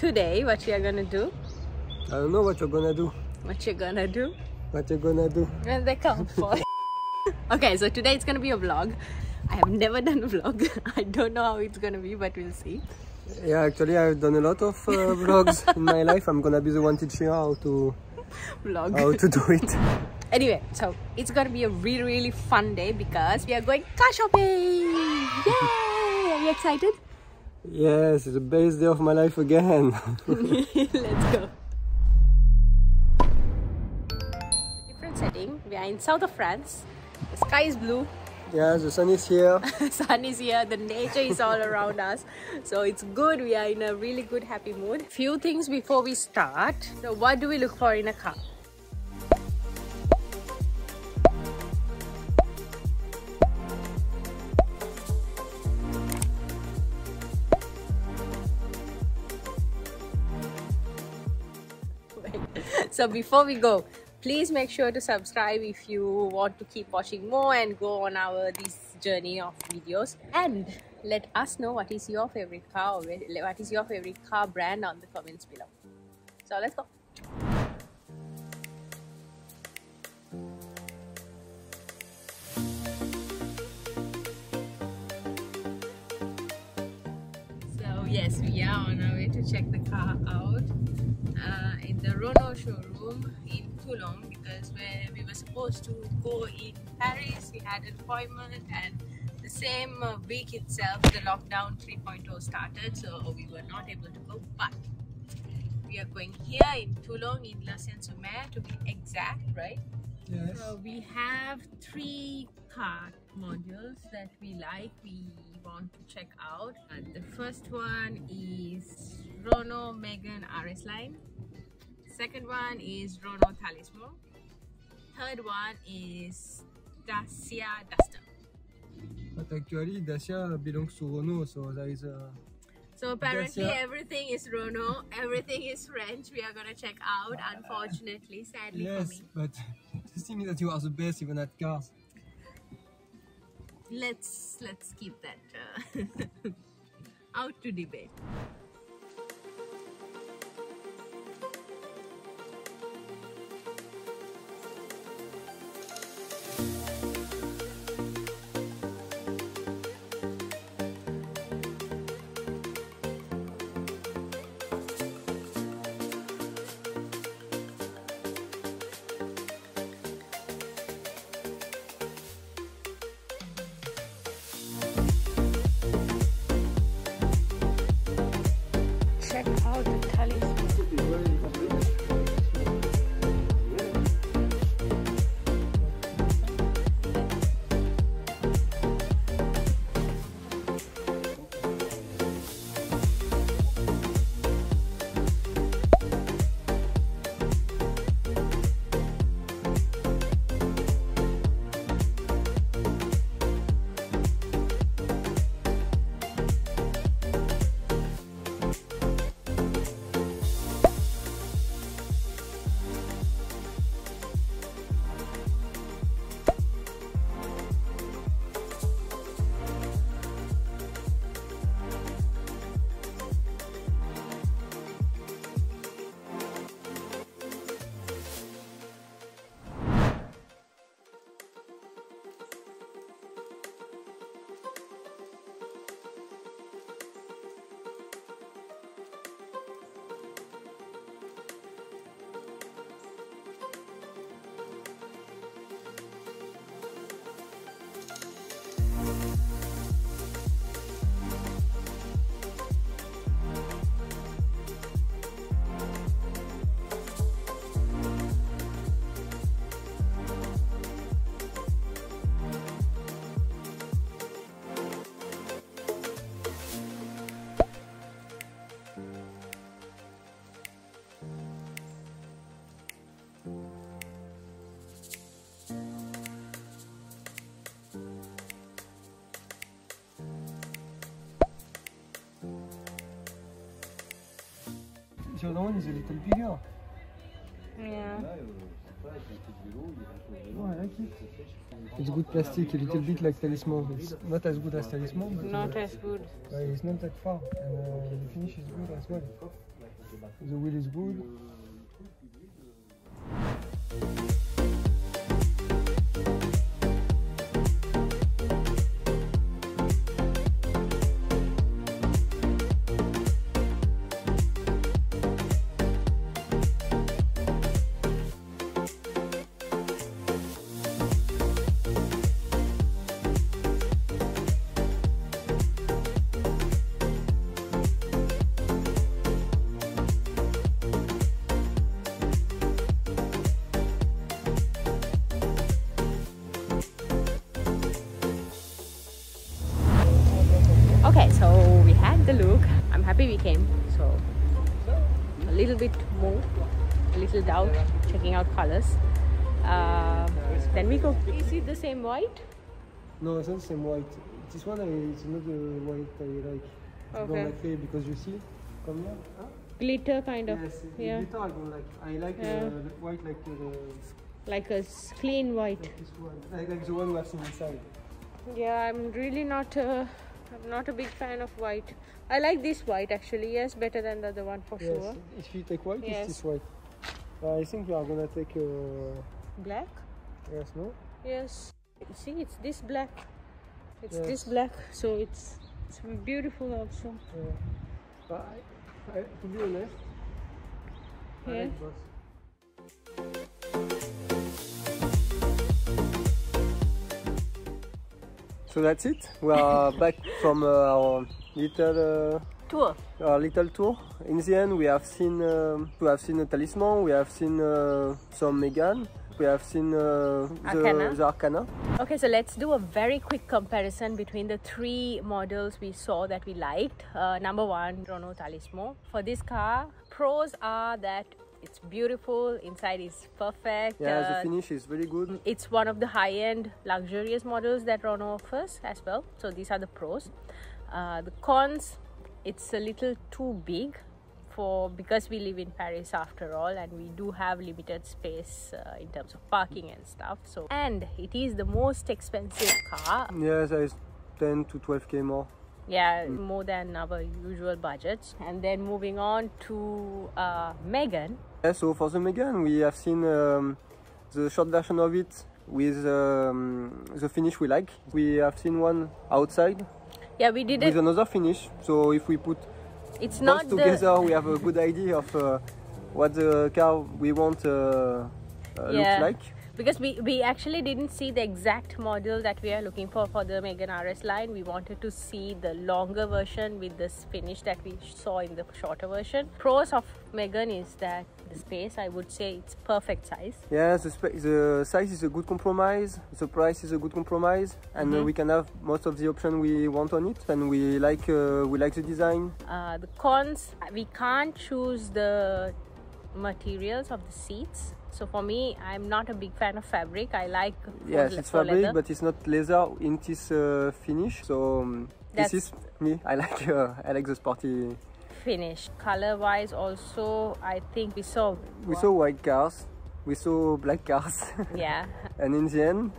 today what you're gonna do? I don't know what you're gonna do. What you're gonna do? What you're gonna do? When they come for. okay, so today it's gonna be a vlog. I have never done a vlog. I don't know how it's gonna be, but we'll see. Yeah, actually, I've done a lot of uh, vlogs in my life. I'm gonna be the one teaching you how to Vlog. how to do it. Anyway, so it's gonna be a really really fun day because we are going car shopping. Yay! Are you excited? Yes, it's the best day of my life again. Let's go. Different setting. We are in south of France. The sky is blue. yeah, the sun is here. sun is here. The nature is all around us. So it's good. We are in a really good happy mood. Few things before we start. So what do we look for in a car? so before we go please make sure to subscribe if you want to keep watching more and go on our this journey of videos. And let us know what is your favorite car or what is your favorite car brand on the comments below. So let's go. So yes we are on our way to check the car out the Renault showroom in Toulon because where we were supposed to go in Paris, we had an appointment and the same uh, week itself the lockdown 3.0 started so we were not able to go but we are going here in Toulon in La Seyne-sur-Mer to be exact right Yes. so we have three car modules that we like, we want to check out. And the first one is Renault Megane RS line. Second one is Renault Talisman. Third one is Dacia Duster. But actually, Dacia belongs to Renault, so there is a. So apparently Dacia. everything is Renault, everything is French. We are gonna check out. Unfortunately, sadly for Yes, me. but the thing is that you are the best even at cars. let's let's keep that uh, out to debate check out The other one is a little bigger. yeah Oh, I like it. It's good plastic, a little bit like Talisman. It's not as good as Talisman, but not uh, as good uh, it's not that far. And uh, the finish is good as well. The wheel is good. The look. I'm happy we came. So a little bit more, a little doubt, checking out colors. Uh, then we go. Is it the same white? No, it's not the same white. This one, I, it's not the white I like. I Okay. like it because you see, come here. Huh? Glitter kind of. Yes, yeah. glitter I don't like. I like Yeah. uh, the white like uh, Like a clean white. like this one, like, like the one we have seen inside. Yeah, I'm really not. Uh, I'm not a big fan of white. I like this white actually. Yes, better than the other one for Yes, sure. if you take white, Yes. it's this white. Uh, I think we are gonna take. Uh, Black. yes, no. Yes. See, it's this black. It's Yes. this black. So it's it's beautiful also. Uh, but I, I, to be honest, I like both. So that's it. We are back from uh, our little uh, Tour. our little tour. In the end, we have seen um we have seen a talisman. We have seen uh, some Megane. We have seen uh, Arkana. the, the Arkana. Okay, so let's do a very quick comparison between the three models we saw that we liked. Uh, number one, Renault Talisman. For this car, pros are that it's beautiful, inside is perfect. Yeah, uh, the finish is very good. it's one of the high-end luxurious models that Renault offers as well. So these are the pros. Uh, the cons, it's a little too big for because we live in Paris after all, and we do have limited space uh, in terms of parking and stuff. So and it is the most expensive car. Yeah, it's 10 to 12k more. Yeah, more than our usual budgets. And then moving on to uh, Megane. Yeah, so for the Megane, we have seen um, the short version of it with um, the finish we like. We have seen one outside Yeah, we did with it. another finish. So if we put It's both not the together, we have a good idea of uh, what the car we want uh, uh, Yeah. looks like. because we, we actually didn't see the exact model that we are looking for for the Megane RS line. We wanted to see the longer version with this finish that we saw in the shorter version. Pros of Megane is that the space, I would say, it's perfect size. Yes, the, the size is a good compromise, the price is a good compromise, and uh, Mhm. we can have most of the option we want on it. And we like uh, we like the design. Uh, the cons, we can't choose the materials of the seats. So for me, I'm not a big fan of fabric. I like Yes, it's fabric, leather. but it's not leather in this uh, finish. So um, this is me. I like uh, I like the sporty. Finish. Color wise, also, I think we saw. We saw white cars, we saw black cars, Yeah, and in the end,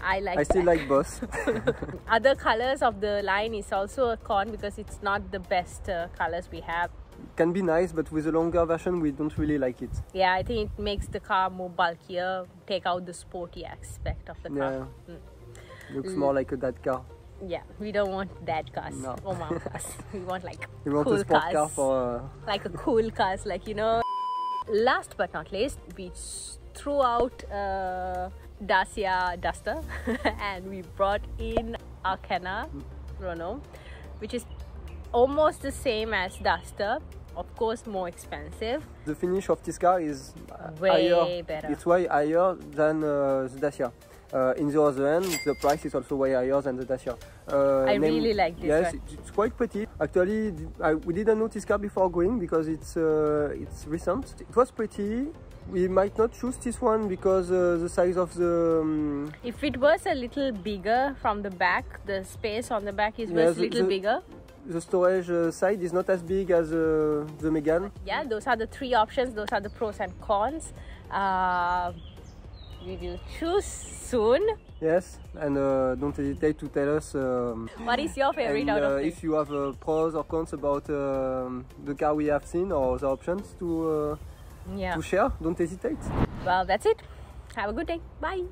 I like. I still that. like both. Other colors of the line is also a con because it's not the best uh, colors we have. Can be nice, but with a longer version, we don't really like it. Yeah, I think it makes the car more bulkier, take out the sporty aspect of the car. Yeah. Mm. Looks more like a dad car. Yeah, we don't want that cars No. or mom cars. we want like We want cool cars, car for. Uh, like a cool cars, like you know. Last but not least, we threw out uh, Dacia Duster and we brought in Arkana Renault, which is almost the same as Duster. Of course, more expensive. the finish of this car is uh, Way higher. better. It's way higher than uh, the Dacia. Uh, in the other end, the price is also way higher than the Dacia. Uh, I name- really like this Yes, one. it's, quite pretty. Actually, I, we didn't know this car before going because it's uh, it's recent. It was pretty. We might not choose this one because uh, the size of the um, If it was a little bigger from the back, the space on the back is the- little the- bigger. the storage uh, side is not as big as uh, the Megane. Yeah, those are the three options. Those are the pros and cons. Uh, we will choose soon. Yes, and uh, don't hesitate to tell us um, What is your favorite and, out uh, if you have uh, pros or cons about um, the car we have seen or the options to, uh, Yeah. to share. Don't hesitate. Well, that's it. Have a good day. Bye.